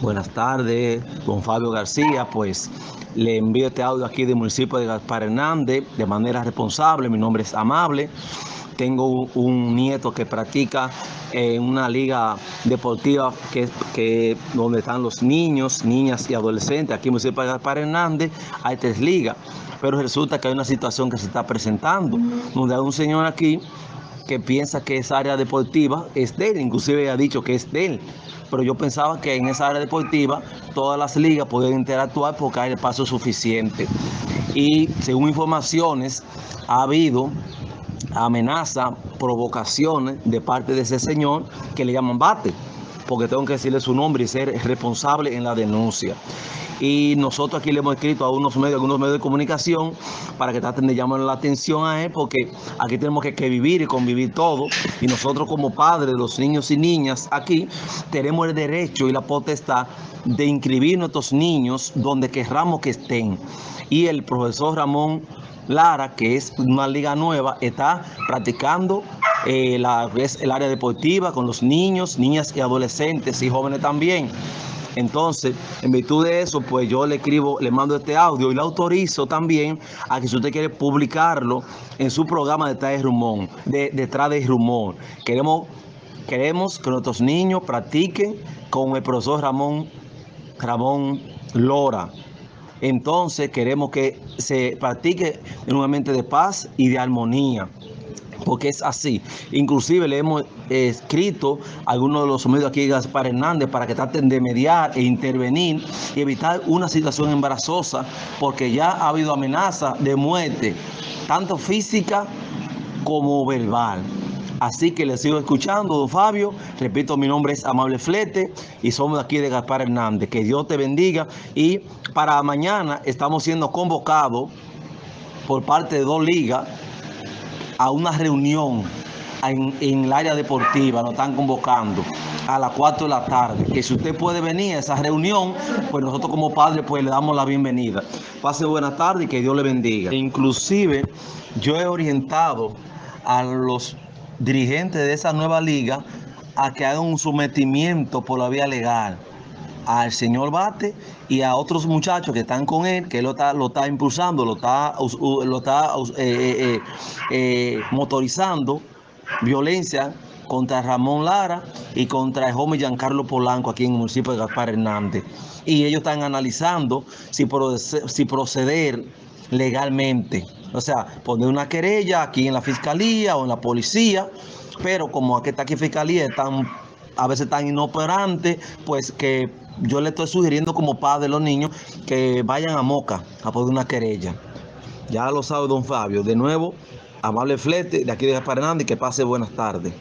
Buenas tardes, don Fabio García. Pues le envío este audio aquí del municipio de Gaspar Hernández de manera responsable. Mi nombre es Amable. Tengo un, un nieto que practica en una liga deportiva que, que donde están los niños, niñas y adolescentes. Aquí en el municipio de Gaspar Hernández hay tres ligas, pero resulta que hay una situación que se está presentando, donde hay un señor aquí que piensa que esa área deportiva es de él, inclusive ha dicho que es de él. Pero yo pensaba que en esa área deportiva todas las ligas podían interactuar porque hay espacio suficiente. Y según informaciones, ha habido amenaza, provocaciones de parte de ese señor que le llaman bate, porque tengo que decirle su nombre y ser responsable en la denuncia y nosotros aquí le hemos escrito a unos medios, algunos medios de comunicación para que traten de llamar la atención a él porque aquí tenemos que, vivir y convivir todo y nosotros como padres de los niños y niñas aquí tenemos el derecho y la potestad de inscribir nuestros niños donde querramos que estén y el profesor Ramón Lara, que es una liga nueva, está practicando eh, la, el área deportiva con los niños, niñas y adolescentes y jóvenes también. Entonces, en virtud de eso, pues yo le escribo, le mando este audio y le autorizo también a que si usted quiere publicarlo en su programa detrás de rumor, de, detrás de rumor. Queremos, queremos que nuestros niños practiquen con el profesor Ramón, Ramón Lora. Entonces queremos que se practique en un ambiente de paz y de armonía porque es así. Inclusive le hemos escrito a algunos de los medios aquí Gaspar Hernández para que traten de mediar e intervenir y evitar una situación embarazosa, porque ya ha habido amenaza de muerte, tanto física como verbal. Así que le sigo escuchando, don Fabio. Repito, mi nombre es Amable Flete y somos aquí de Gaspar Hernández. Que Dios te bendiga. Y para mañana estamos siendo convocados por parte de dos ligas a una reunión en, en, el área deportiva, nos están convocando a las 4 de la tarde. Que si usted puede venir a esa reunión, pues nosotros como padres pues le damos la bienvenida. Pase buena tarde y que Dios le bendiga. E inclusive yo he orientado a los dirigentes de esa nueva liga a que hagan un sometimiento por la vía legal al señor Bate y a otros muchachos que están con él, que lo está, lo está impulsando, lo está, lo está eh, eh, eh, motorizando, violencia contra Ramón Lara y contra el joven Giancarlo Polanco aquí en el municipio de Gaspar Hernández. Y ellos están analizando si, proceder, si proceder legalmente. O sea, poner una querella aquí en la fiscalía o en la policía, pero como aquí está aquí fiscalía están a veces tan inoperante, pues que yo le estoy sugiriendo como padre de los niños que vayan a Moca a poner una querella. Ya lo sabe don Fabio. De nuevo, amable flete de aquí de Gaspar Hernández que pase buenas tardes.